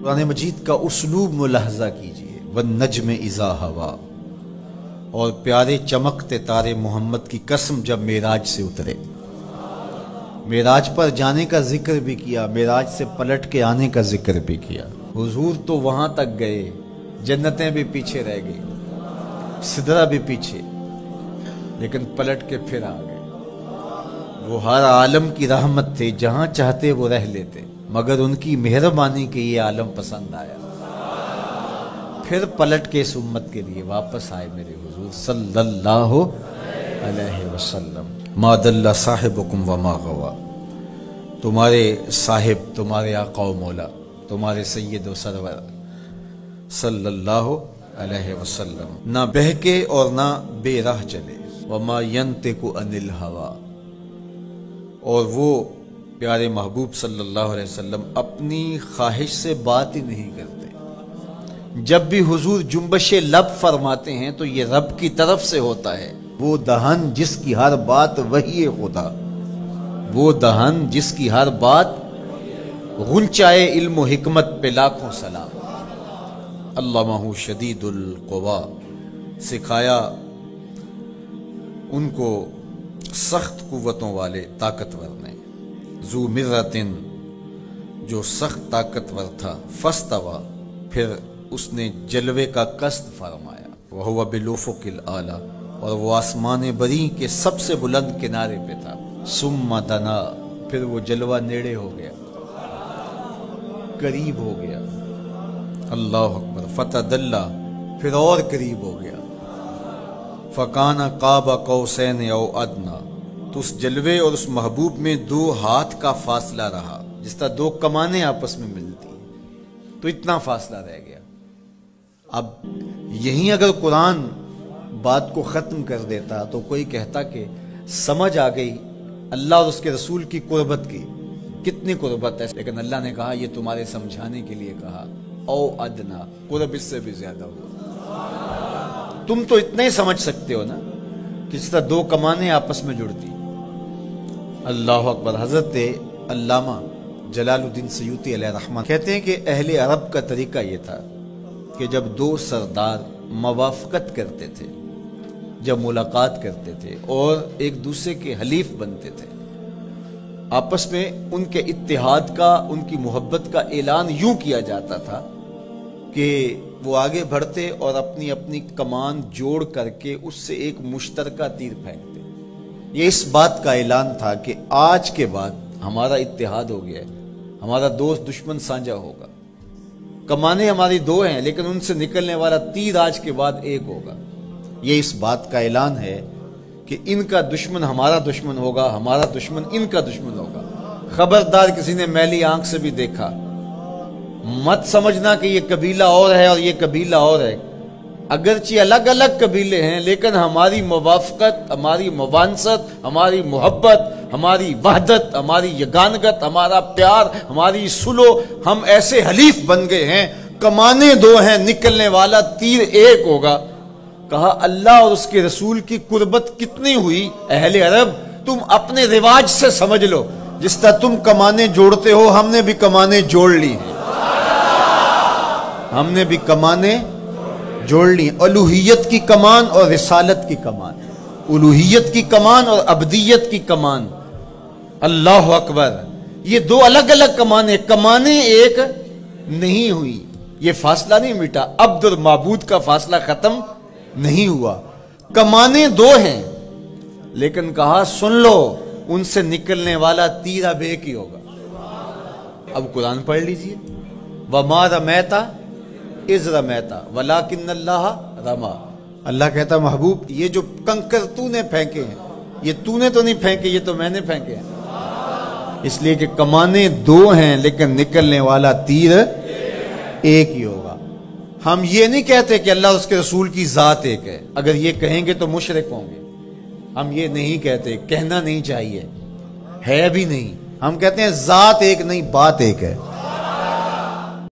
कुरान मजीद का उसलूब मुलाहजा कीजिए व नजम इज़ा हवा। और प्यारे चमकते तारे मोहम्मद की कसम जब मेराज से उतरे। मेराज पर जाने का ज़िक्र भी किया, मेराज से पलट के आने का ज़िक्र भी किया। हुजूर तो वहाँ तक गए, जन्नतें भी पीछे रह गई, सिदरा भी पीछे, लेकिन पलट के फिर आ गए। वो हर आलम की रहमत थे, जहाँ चाहते वो रह लेते। मगर उनकी मेहरबानी के ये आलम पसंद आया। फिर पलट के इस उम्मत के लिए वापस आए मेरे हुजूर, सल्लल्लाहु अलैहि वसल्लम। मादल्ला साहिबकुम व मा गवा। तुम्हारे साहिब, तुम्हारे आका मौला, तुम्हारे सैयद सरवर, सल्लल्लाहु अलैहि वसल्लम। ना बहके और ना बेराह चले। वमा यंते को अनिल हवा। और वो प्यारे महबूब सल्लल्लाहु अलैहि वसल्लम, अपनी ख्वाहिश से बात ही नहीं करते। जब भी हुजूर जुम्बश लब फरमाते हैं तो ये रब की तरफ़ से होता है। वो दहन जिसकी हर बात वही खुदा। वो दहन जिसकी हर बात गुंचाए इल्म हिकमत पे लाखों सलाम। अल्लाह शदीदुल कवा, सिखाया उनको सख्त कुवतों वाले ताकतवर ने। जू मिर्रतिन जो सख्त ताकतवर था, फस्तवा, फिर उसने जलवे का कस्त फरमाया। वह हुआ बिलोफुकिल आला, और वो आसमान बरी के सबसे बुलंद किनारे पे था। सुम्मा दना, फिर वो जलवा नेड़े हो गया। करीब हो गया। अल्लाह अकबर। फतदल्ला फिर और करीब हो गया। फ़काना काबा कौसैन अदना तो उस जलवे और उस महबूब में दो हाथ का फासला रहा, जिस तरह दो कमाने आपस में मिलती तो इतना फासला रह गया। अब यहीं अगर कुरान बात को ख़त्म कर देता तो कोई कहता कि समझ आ गई, अल्लाह और उसके रसूल की कुर्बत की। कितनी कुर्बत है? लेकिन अल्लाह ने कहा यह तुम्हारे समझाने के लिए कहा ओ अदना, कुर्ब इससे भी ज़्यादा हुआ। तुम तो इतना ही समझ सकते हो ना, कि जिस तरह दो कमाने आपस में जुड़ती अल्लाह अकबर। हज़रत अल्लामा जलालुद्दीन सयूती रहमान कहते हैं कि अहले अरब का तरीका यह था कि जब दो सरदार मवाफकत करते थे, जब मुलाकात करते थे और एक दूसरे के हलीफ बनते थे, आपस में उनके इत्तेहाद का, उनकी मोहब्बत का ऐलान यूँ किया जाता था कि वो आगे बढ़ते और अपनी अपनी कमान जोड़ करके उससे एक मुश्तरका तीर फेंकते। ये इस बात का ऐलान था कि आज के बाद हमारा इतिहाद हो गया है। हमारा दोस्त दुश्मन साझा होगा। कमाने हमारी दो हैं, लेकिन उनसे निकलने वाला तीर आज के बाद एक होगा। ये इस बात का ऐलान है कि इनका दुश्मन हमारा दुश्मन होगा, हमारा दुश्मन इनका दुश्मन होगा। खबरदार किसी ने मैली आँख से भी देखा। मत समझना कि ये कबीला और है और ये कबीला और है। अगरचे अलग अलग कबीले हैं, लेकिन हमारी मुवाफ़त हमारी मुबानसत हमारी मोहब्बत, हमारी वहदत, हमारी यगानगत, हमारा प्यार, हमारी सुलो, हम ऐसे हलीफ बन गए हैं, कमाने दो हैं, निकलने वाला तीर एक होगा। कहा, अल्लाह और उसके रसूल की कुर्बत कितनी हुई? अहले अरब, तुम अपने रिवाज से समझ लो। जिस तरह तुम कमाने जोड़ते हो, हमने भी कमाने जोड़ ली हमने भी कमाने जोड़ ली अलूहियत की कमान और रिसालत की कमान। उलूहियत की कमान और अबदियत की कमान। अल्लाह अकबर। ये दो अलग अलग कमाने कमाने एक नहीं हुई। ये फासला नहीं मिटा। अब्दुल माबूद का फासला खत्म नहीं हुआ। कमाने दो हैं। लेकिन कहा, सुन लो, उनसे निकलने वाला तीर अब एक ही होगा। अब कुरान पढ़ लीजिए। वमा रमैता इज़ रमैता वला किन अल्लाह रमा। अल्लाह कहता, महबूब, ये जो कंकर तूने फेंके हैं, ये तूने तो नहीं फेंके, ये तो मैंने फेंके हैं। इसलिए कि कमाने दो हैं, लेकिन निकलने वाला तीर एक ही होगा। हम ये नहीं कहते कि अल्लाह उसके रसूल की ज़ात एक है। अगर ये कहेंगे तो मुशरक होंगे। हम ये नहीं कहते, कहना नहीं चाहिए। है भी नहीं। हम कहते हैं, ज़ात एक नहीं, बात एक है।